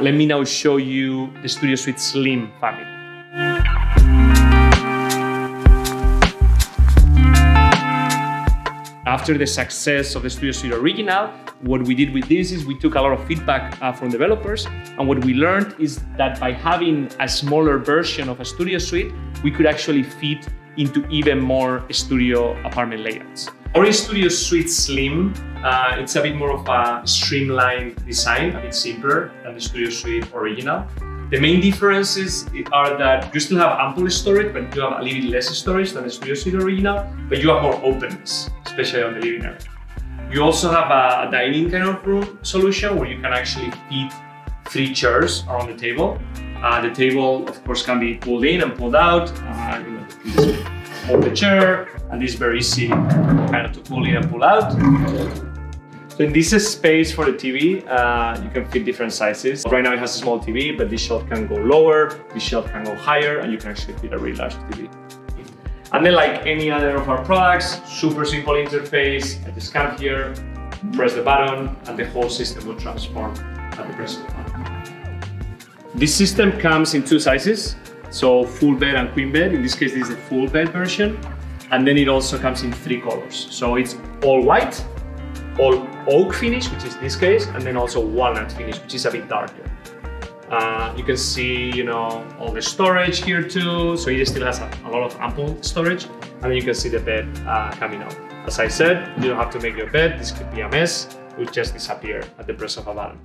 Let me now show you the Studio Suite Slim family. After the success of the Studio Suite Original, what we did with this is we took a lot of feedback uh, from developers and what we learned is that by having a smaller version of a studio suite we could actually fit into even more studio apartment layouts Orange Studio Suite Slim, uh, it's a bit more of a streamlined design, a bit simpler than the Studio Suite Original. The main differences are that you still have ample storage, but you have a little bit less storage than the Studio Suite Original, but you have more openness, especially on the living area. You also have a, a dining kind of room solution where you can actually fit three chairs around the table. Uh, the table, of course, can be pulled in and pulled out. Uh, the chair, and it's very easy kind of to pull in and pull out. So in this space for the TV, uh, you can fit different sizes. Right now it has a small TV, but this shelf can go lower, this shelf can go higher, and you can actually fit a really large TV. And then like any other of our products, super simple interface, I just come here, press the button, and the whole system will transform at the press of the button. This system comes in two sizes, so full bed and queen bed. In this case, this is the full bed version. And then it also comes in three colors. So it's all white, all oak finish, which is this case, and then also walnut finish, which is a bit darker. Uh, you can see, you know, all the storage here too. So it still has a, a lot of ample storage. And then you can see the bed uh, coming out. As I said, you don't have to make your bed. This could be a mess. It will just disappear at the press of a button.